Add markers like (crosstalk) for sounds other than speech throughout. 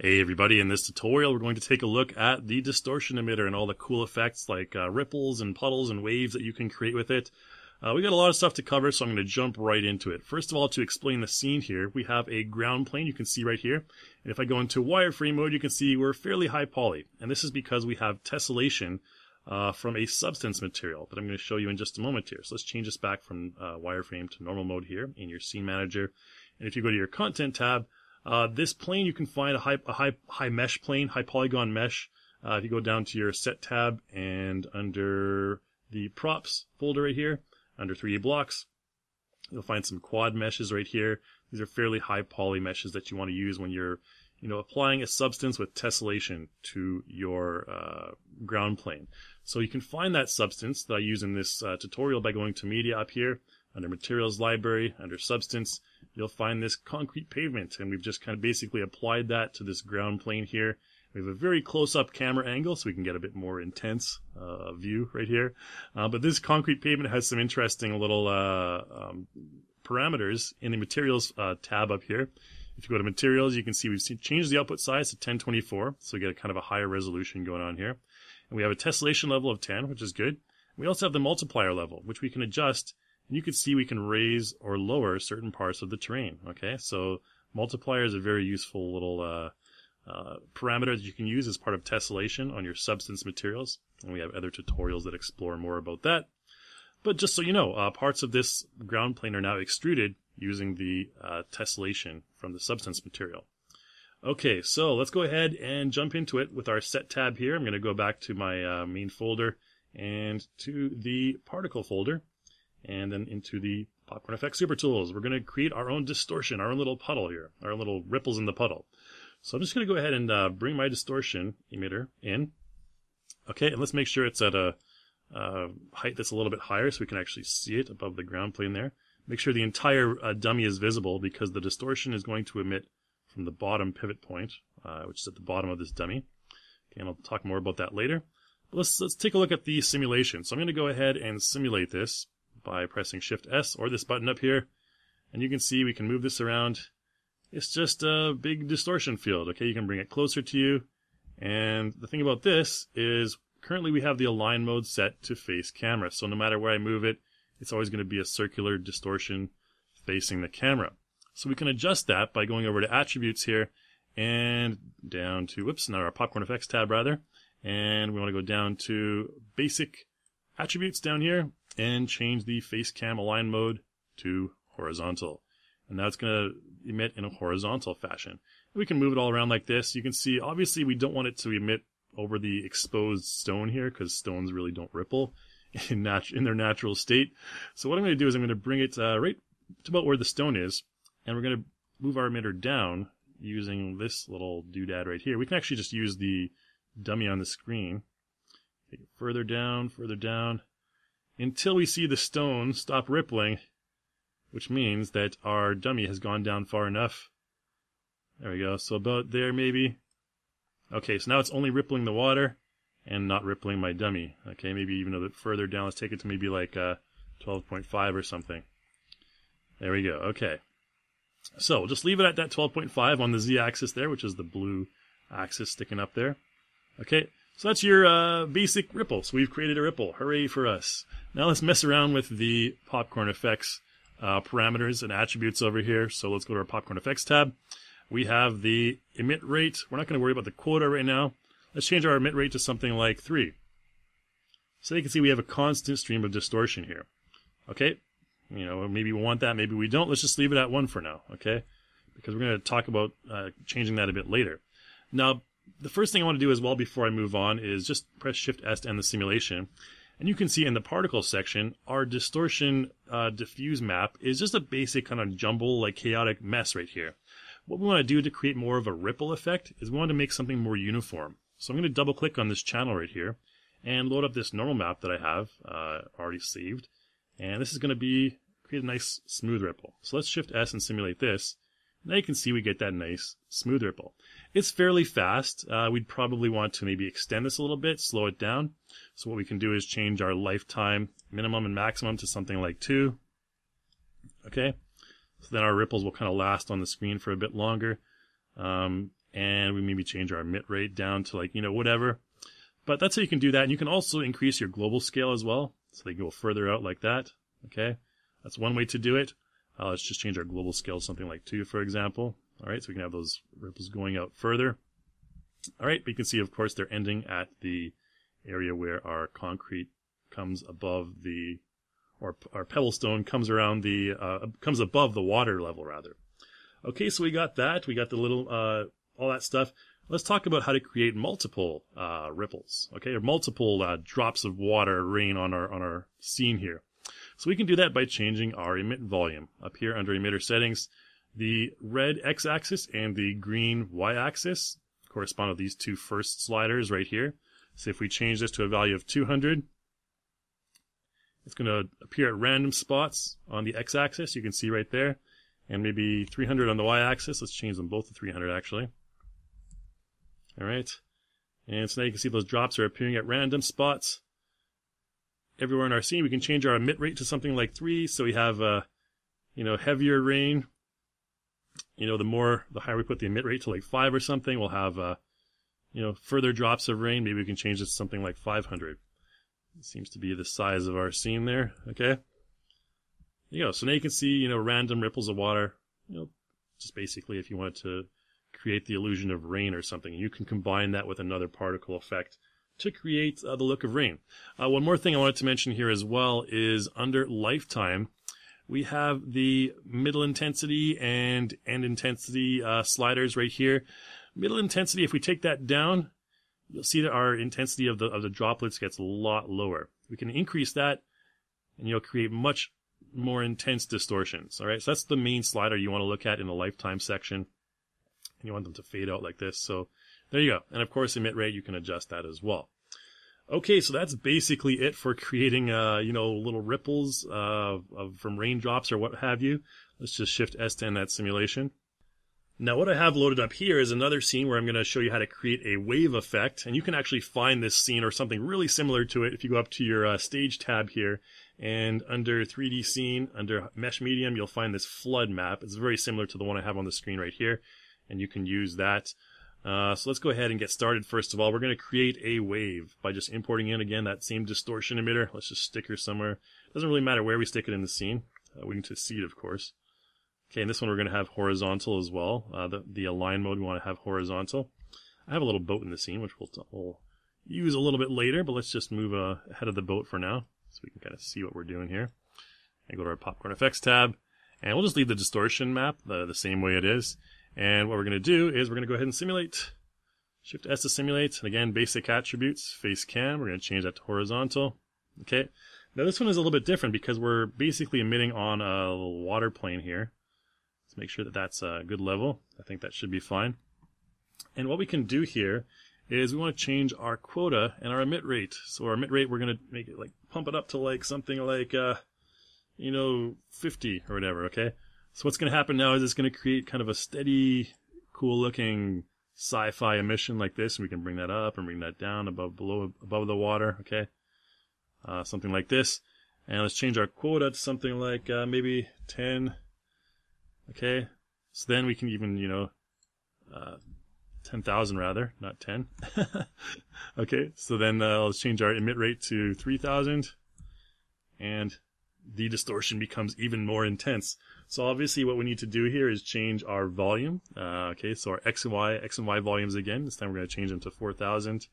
Hey everybody, in this tutorial we're going to take a look at the distortion emitter and all the cool effects like uh, ripples and puddles and waves that you can create with it. Uh, we got a lot of stuff to cover, so I'm going to jump right into it. First of all, to explain the scene here, we have a ground plane you can see right here. And if I go into wireframe mode, you can see we're fairly high poly. And this is because we have tessellation uh, from a substance material that I'm going to show you in just a moment here. So let's change this back from uh, wireframe to normal mode here in your scene manager. And if you go to your content tab, uh, this plane, you can find a high, a high, high mesh plane, high polygon mesh. Uh, if you go down to your set tab and under the props folder right here, under 3D blocks, you'll find some quad meshes right here. These are fairly high poly meshes that you want to use when you're, you know, applying a substance with tessellation to your uh, ground plane. So you can find that substance that I use in this uh, tutorial by going to media up here, under materials library, under substance, you'll find this concrete pavement. And we've just kind of basically applied that to this ground plane here. We have a very close up camera angle so we can get a bit more intense uh, view right here. Uh, but this concrete pavement has some interesting little uh, um, parameters in the materials uh, tab up here. If you go to materials, you can see we've changed the output size to 1024, so we get a kind of a higher resolution going on here. And we have a tessellation level of 10, which is good. We also have the multiplier level, which we can adjust and you can see we can raise or lower certain parts of the terrain. Okay, so multiplier is a very useful little uh, uh, parameter that you can use as part of tessellation on your substance materials. And we have other tutorials that explore more about that. But just so you know, uh, parts of this ground plane are now extruded using the uh, tessellation from the substance material. Okay, so let's go ahead and jump into it with our set tab here. I'm going to go back to my uh, main folder and to the particle folder and then into the Popcorn FX Super Tools. We're going to create our own distortion, our own little puddle here, our little ripples in the puddle. So I'm just going to go ahead and uh, bring my distortion emitter in. Okay, and let's make sure it's at a uh, height that's a little bit higher so we can actually see it above the ground plane there. Make sure the entire uh, dummy is visible because the distortion is going to emit from the bottom pivot point, uh, which is at the bottom of this dummy. Okay, and I'll talk more about that later. But let's let's take a look at the simulation. So I'm going to go ahead and simulate this by pressing Shift S or this button up here. And you can see we can move this around. It's just a big distortion field. Okay, you can bring it closer to you. And the thing about this is currently we have the align mode set to face camera. So no matter where I move it, it's always going to be a circular distortion facing the camera. So we can adjust that by going over to attributes here and down to, whoops, now our PopcornFX tab rather. And we want to go down to basic attributes down here and change the face cam align mode to horizontal. And it's going to emit in a horizontal fashion. We can move it all around like this. You can see, obviously, we don't want it to emit over the exposed stone here because stones really don't ripple (laughs) in, nat- in their natural state. So what I'm going to do is I'm going to bring it uh, right to about where the stone is, and we're going to move our emitter down using this little doodad right here. We can actually just use the dummy on the screen. Take it further down, further down, until we see the stone stop rippling, which means that our dummy has gone down far enough. There we go. So about there maybe. Okay, so now it's only rippling the water and not rippling my dummy. Okay, maybe even a bit further down. Let's take it to maybe like uh, 12.5 or something. There we go. Okay. So we'll just leave it at that 12.5 on the z-axis there, which is the blue axis sticking up there. Okay, so that's your uh, basic ripple. So we've created a ripple. Hooray for us. Now let's mess around with the PopcornFX uh, parameters and attributes over here. So let's go to our PopcornFX tab. We have the emit rate. We're not going to worry about the quota right now. Let's change our emit rate to something like 3. So you can see we have a constant stream of distortion here. Okay? You know, maybe we want that, maybe we don't. Let's just leave it at 1 for now, okay? Because we're going to talk about uh, changing that a bit later. Now, the first thing I want to do as well before I move on is just press Shift S to end the simulation. And you can see in the particle section, our distortion uh, diffuse map is just a basic kind of jumble, like chaotic mess right here. What we want to do to create more of a ripple effect is we want to make something more uniform. So I'm going to double click on this channel right here and load up this normal map that I have uh, already saved. And this is going to be create a nice smooth ripple. So let's Shift S and simulate this. Now you can see we get that nice smooth ripple. It's fairly fast. Uh, we'd probably want to maybe extend this a little bit, slow it down. So what we can do is change our lifetime minimum and maximum to something like two. Okay. So then our ripples will kind of last on the screen for a bit longer. Um, and we maybe change our emit rate down to like, you know, whatever. But that's how you can do that. And you can also increase your global scale as well. So they can go further out like that. Okay. That's one way to do it. Uh, let's just change our global scale to something like two, for example. All right. So we can have those ripples going out further. All right. But you can see, of course, they're ending at the area where our concrete comes above the, or our pebble stone comes around the, uh, comes above the water level rather. Okay. So we got that. We got the little, uh, all that stuff. Let's talk about how to create multiple uh, ripples, okay, or multiple uh, drops of water rain on our on our scene here. So we can do that by changing our emit volume up here under emitter settings. The red x-axis and the green y-axis correspond to these two first sliders right here. So if we change this to a value of 200, it's going to appear at random spots on the x-axis. You can see right there, and maybe 300 on the y-axis. Let's change them both to 300 actually. All right. And so now you can see those drops are appearing at random spots everywhere in our scene. We can change our emit rate to something like three, so we have, uh, you know, heavier rain. You know, the more, the higher we put the emit rate to like five or something, we'll have, uh, you know, further drops of rain. Maybe we can change it to something like 500. It seems to be the size of our scene there. Okay. There you go. So now you can see, you know, random ripples of water. You know, just basically if you wanted to create the illusion of rain or something. You can combine that with another particle effect to create uh, the look of rain. Uh, one more thing I wanted to mention here as well is under lifetime, we have the middle intensity and end intensity uh, sliders right here. Middle intensity, if we take that down, you'll see that our intensity of the of the droplets gets a lot lower. We can increase that, and you'll create much more intense distortions. All right, so that's the main slider you want to look at in the lifetime section and you want them to fade out like this. So there you go. And of course, emit rate, you can adjust that as well. Okay, so that's basically it for creating, uh, you know, little ripples, uh, of, from raindrops or what have you. Let's just shift S to end that simulation. Now what I have loaded up here is another scene where I'm going to show you how to create a wave effect. And you can actually find this scene or something really similar to it if you go up to your uh, stage tab here and under 3D scene, under mesh medium, you'll find this flood map. It's very similar to the one I have on the screen right here and you can use that. Uh, so let's go ahead and get started. First of all, we're going to create a wave by just importing in again that same distortion emitter. Let's just stick her somewhere. Doesn't really matter where we stick it in the scene. Uh, we can to seed, of course. Okay, and this one we're going to have horizontal as well. Uh, the, the align mode we want to have horizontal. I have a little boat in the scene, which we'll, we'll use a little bit later, but let's just move uh, ahead of the boat for now so we can kind of see what we're doing here. And go to our PopcornFX tab, and we'll just leave the distortion map the, the same way it is. And what we're going to do is we're going to go ahead and simulate. Shift S to simulate. And again, basic attributes, face cam. We're going to change that to horizontal. Okay. Now this one is a little bit different because we're basically emitting on a water plane here. Let's make sure that that's a good level. I think that should be fine. And what we can do here is we want to change our quota and our emit rate. So our emit rate, we're going to make it like pump it up to like something like, uh, you know, 50 or whatever. Okay. So what's going to happen now is it's going to create kind of a steady, cool looking sci-fi emission like this, and we can bring that up and bring that down above below above the water. Okay, uh, something like this, and let's change our quota to something like uh, maybe 10. Okay, so then we can even you know. Uh, 10,000 rather, not 10. (laughs) okay, so then uh, let's change our emit rate to 3,000 and the distortion becomes even more intense. So obviously what we need to do here is change our volume. Uh, okay, so our X and Y, X and Y volumes again. This time we're going to change them to 4,000.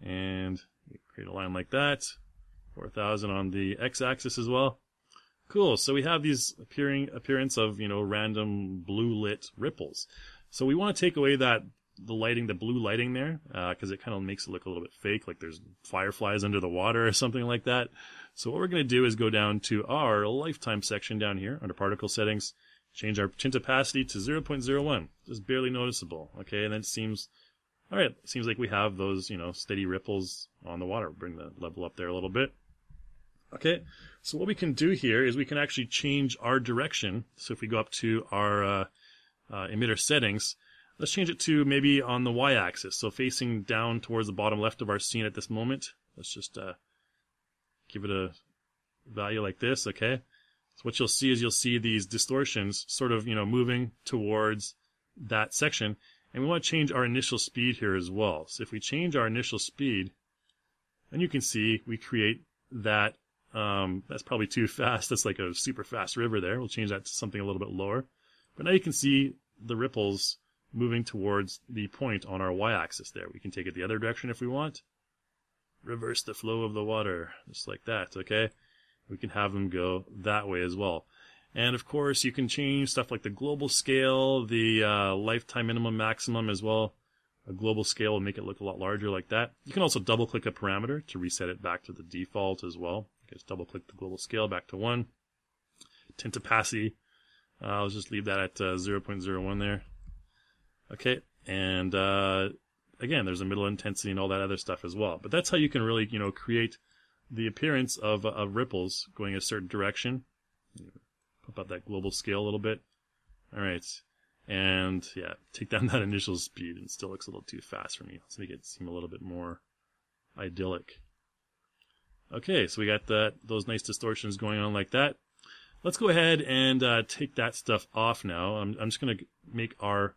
And create a line like that. 4,000 on the X axis as well. Cool. So we have these appearing appearance of, you know, random blue lit ripples. So we want to take away that the lighting, the blue lighting there, because uh, it kind of makes it look a little bit fake, like there's fireflies under the water or something like that. So what we're going to do is go down to our lifetime section down here under particle settings, change our tint opacity to 0.01, just barely noticeable. Okay, and then it seems, all right, seems like we have those, you know, steady ripples on the water. Bring the level up there a little bit. Okay, so what we can do here is we can actually change our direction. So if we go up to our uh, uh, emitter settings, let's change it to maybe on the y-axis, so facing down towards the bottom left of our scene at this moment. Let's just uh, give it a value like this, okay? So what you'll see is you'll see these distortions sort of, you know, moving towards that section. And we want to change our initial speed here as well. So if we change our initial speed, then you can see we create that. Um, that's probably too fast. (laughs) That's like a super fast river there. We'll change that to something a little bit lower. But now you can see the ripples moving towards the point on our y-axis there. We can take it the other direction if we want. Reverse the flow of the water, just like that, okay? We can have them go that way as well. And of course, you can change stuff like the global scale, the uh, lifetime minimum maximum as well. A global scale will make it look a lot larger like that. You can also double click a parameter to reset it back to the default as well. Just double click the global scale back to 1. Tint opacity, uh, I'll just leave that at uh, 0.01 there. Okay, and uh, again, there's a middle intensity and all that other stuff as well. But that's how you can really, you know, create the appearance of, of ripples going a certain direction. Pump up that global scale a little bit. All right, and yeah, take down (laughs) that initial speed. And still looks a little too fast for me. Let's make it seem a little bit more idyllic. Okay, so we got that those nice distortions going on like that. Let's go ahead and uh, take that stuff off now. I'm, I'm just going to make our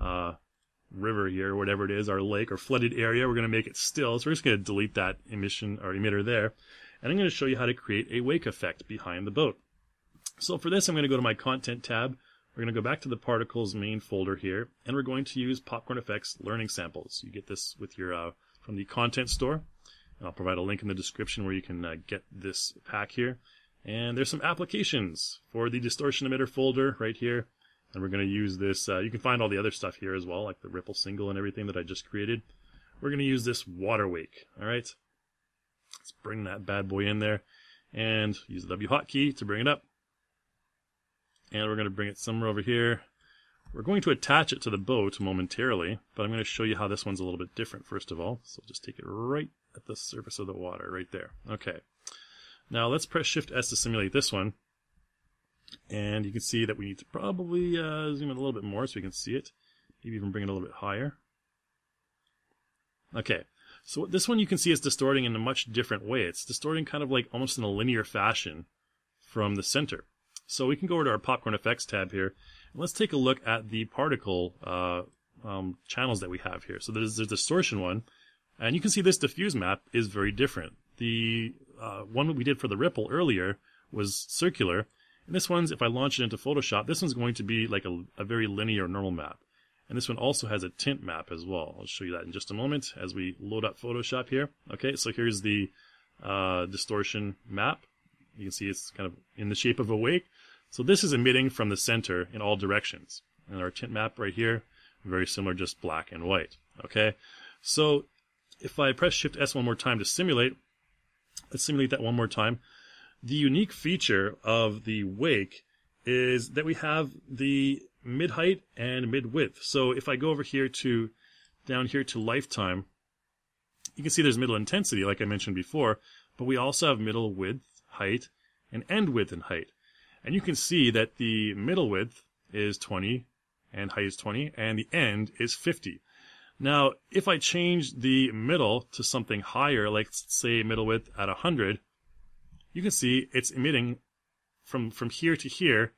uh, river here, whatever it is, our lake or flooded area. We're going to make it still. So we're just going to delete that emission or emitter there. And I'm going to show you how to create a wake effect behind the boat. So for this, I'm going to go to my content tab. We're going to go back to the particles main folder here, and we're going to use PopcornFX learning samples. You get this with your uh, from the content store. I'll provide a link in the description where you can uh, get this pack here. And there's some applications for the distortion emitter folder right here. And we're going to use this. Uh, you can find all the other stuff here as well, like the ripple single and everything that I just created. We're going to use this water wake. All right. Let's bring that bad boy in there and use the W hotkey to bring it up. And we're going to bring it somewhere over here. We're going to attach it to the boat momentarily, but I'm going to show you how this one's a little bit different first of all. So just take it right at the surface of the water, right there. Okay. Now let's press Shift S to simulate this one. And you can see that we need to probably uh, zoom in a little bit more so we can see it. Maybe even bring it a little bit higher. Okay, so this one you can see is distorting in a much different way. It's distorting kind of like almost in a linear fashion from the center. So we can go over to our PopcornFX tab here. And let's take a look at the particle uh, um, channels that we have here. So there's the distortion one. And you can see this diffuse map is very different. The uh, one we did for the ripple earlier was circular. And this one's, if I launch it into Photoshop, this one's going to be like a, a very linear normal map. And this one also has a tint map as well. I'll show you that in just a moment as we load up Photoshop here. Okay, so here's the uh, distortion map. You can see it's kind of in the shape of a wake. So this is emitting from the center in all directions. And our tint map right here, very similar, just black and white. Okay, so if I press Shift S one more time to simulate, let's simulate that one more time. The unique feature of the wake is that we have the mid height and mid width. So if I go over here to down here to lifetime, you can see there's middle intensity, like I mentioned before, but we also have middle width, height, and end width and height. And you can see that the middle width is 20 and height is 20 and the end is 50. Now, if I change the middle to something higher, like say middle width at 100, you can see it's emitting from, from here to here.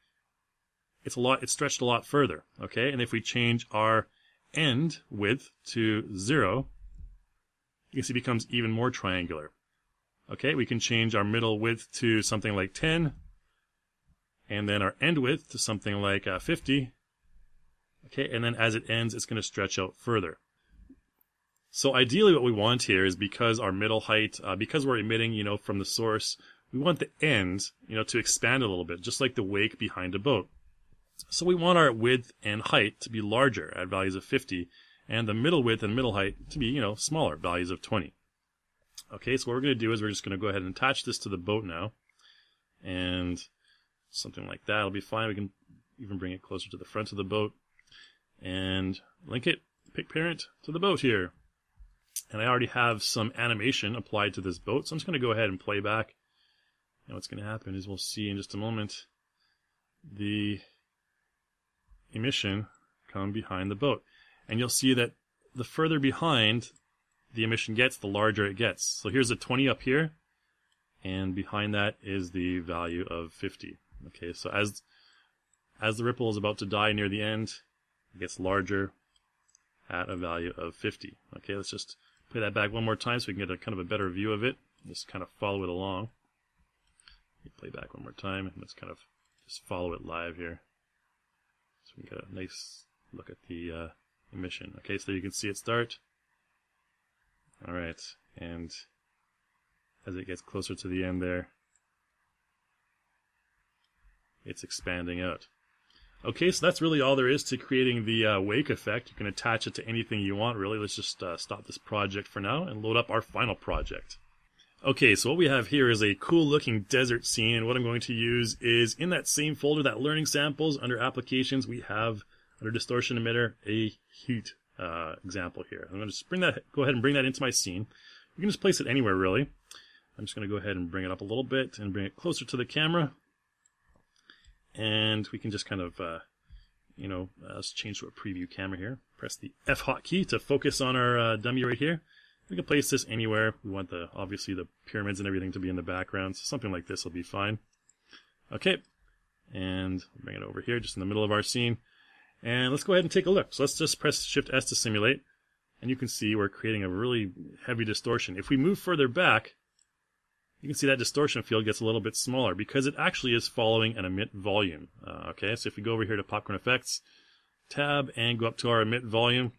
It's a lot, it's stretched a lot further. Okay. And if we change our end width to zero, you can see it becomes even more triangular. Okay. We can change our middle width to something like 10 and then our end width to something like uh, 50. Okay. And then as it ends, it's going to stretch out further. So ideally what we want here is because our middle height, uh, because we're emitting, you know, from the source, we want the end, you know, to expand a little bit, just like the wake behind a boat. So we want our width and height to be larger at values of 50 and the middle width and middle height to be, you know, smaller, values of 20. Okay, so what we're going to do is we're just going to go ahead and attach this to the boat now. And something like that will be fine. We can even bring it closer to the front of the boat and link it, pick parent to the boat here. And I already have some animation applied to this boat, so I'm just going to go ahead and play back. And what's going to happen is we'll see in just a moment the emission come behind the boat. And you'll see that the further behind the emission gets, the larger it gets. So here's a 20 up here, and behind that is the value of 50. Okay, so as as the ripple is about to die near the end, it gets larger at a value of 50. Okay, let's just play that back one more time so we can get a kind of a better view of it. Just kind of follow it along. Play back one more time and let's kind of just follow it live here. So we can get a nice look at the uh, emission. Okay, so you can see it start. Alright, and as it gets closer to the end there, it's expanding out. Okay, so that's really all there is to creating the uh, wake effect. You can attach it to anything you want, really. Let's just uh, stop this project for now and load up our final project. Okay, so what we have here is a cool looking desert scene, and what I'm going to use is in that same folder, that learning samples, under applications, we have, under distortion emitter, a heat uh, example here. I'm going to just bring that, go ahead and bring that into my scene. You can just place it anywhere, really. I'm just going to go ahead and bring it up a little bit and bring it closer to the camera and we can just kind of, uh, you know, uh, let's change to a preview camera here. Press the F hotkey to focus on our uh, dummy right here. We can place this anywhere. We want the obviously the pyramids and everything to be in the background, so something like this will be fine. Okay, and bring it over here, just in the middle of our scene. And let's go ahead and take a look. So let's just press Shift S to simulate, and you can see we're creating a really heavy distortion. If we move further back, you can see that distortion field gets a little bit smaller because it actually is following an emit volume. Uh, okay, so if we go over here to PopcornFX, tab, and go up to our emit volume,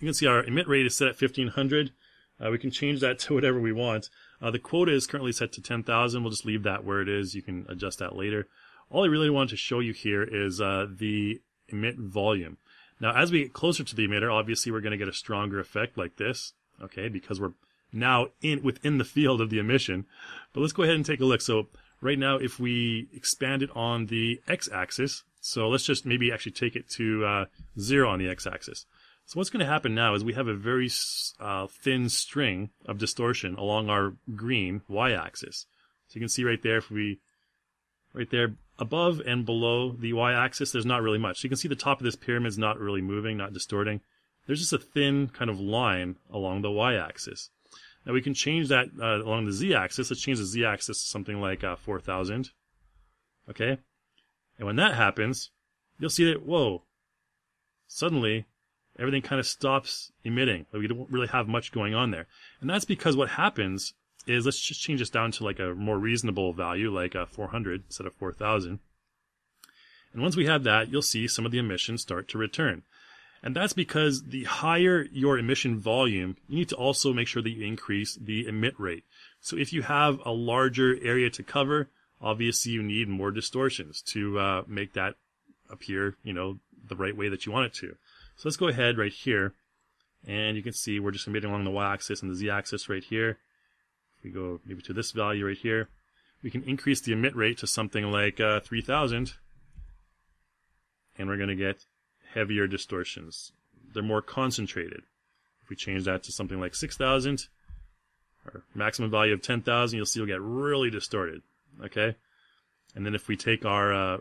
you can see our emit rate is set at 1500. Uh, we can change that (laughs) to whatever we want. Uh, the quota is currently set to 10,000. We'll just leave that where it is. You can adjust that later. All I really wanted to show you here is uh, the emit volume. Now, as we get closer to the emitter, obviously we're going to get a stronger effect like this, okay, because we're now in within the field of the emission. But let's go ahead and take a look. So right now, if we expand it on the x-axis, so let's just maybe actually take it to uh, zero on the x-axis. So what's going to happen now is we have a very uh, thin string of distortion along our green y-axis. So you can see right there, if we, right there, above and below the y-axis, there's not really much. So you can see the top of this pyramid is not really moving, not distorting. There's just a thin kind of line along the y-axis. Now we can change that uh, along the z-axis. Let's change the z-axis to something like uh, 4,000. Okay? And when that happens, you'll see that, whoa, suddenly everything kind of stops emitting. we don't really have much going on there. And that's because what happens is, let's just change this down to like a more reasonable value, like a uh, 400 instead of 4,000. And once we have that, you'll see some of the emissions start to return. And that's because the higher your emission volume, you need to also make sure that you increase the emit rate. So if you have a larger area to cover, obviously you need more distortions to uh, make that appear, you know, the right way that you want it to. So let's go ahead right here, and you can see we're just emitting along the y-axis and the z-axis right here. If we go maybe to this value right here, we can increase the emit rate to something like uh, 3000, and we're going to get heavier distortions. They're more concentrated. If we change that to something like 6,000, or maximum value of 10,000, you'll see it'll get really distorted. Okay? And then if we take our uh,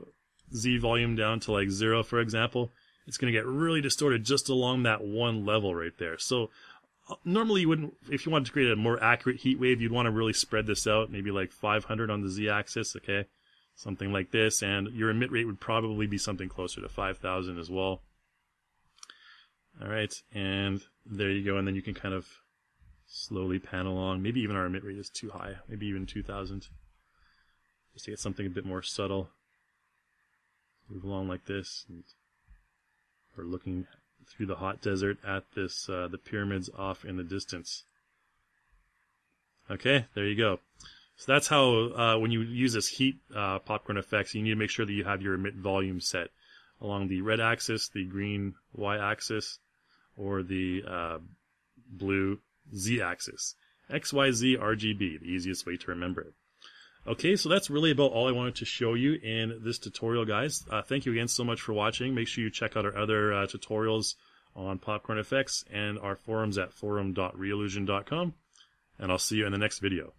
Z volume down to like zero, for example, it's going to get really distorted just along that one level right there. So uh, normally you wouldn't, if you wanted to create a more accurate heat wave, you'd want to really spread this out, maybe like 500 on the Z axis, okay? something like this, and your emit rate would probably be something closer to 5,000 as well. All right, and there you go, and then you can kind of slowly pan along. Maybe even our emit rate is too high, maybe even 2,000, just to get something a bit more subtle. Move along like this, and we're looking through the hot desert at this uh, the pyramids off in the distance. Okay, there you go. So that's how uh, when you use this heat uh, PopcornFX, you need to make sure that you have your emit volume set along the red axis, the green y axis, or the uh, blue z axis. X, Y, Z, RGB, the easiest way to remember it. Okay, so that's really about all I wanted to show you in this tutorial, guys. Uh, thank you again so much for watching. Make sure you check out our other uh, tutorials on PopcornFX and our forums at forum.reallusion.com. And I'll see you in the next video.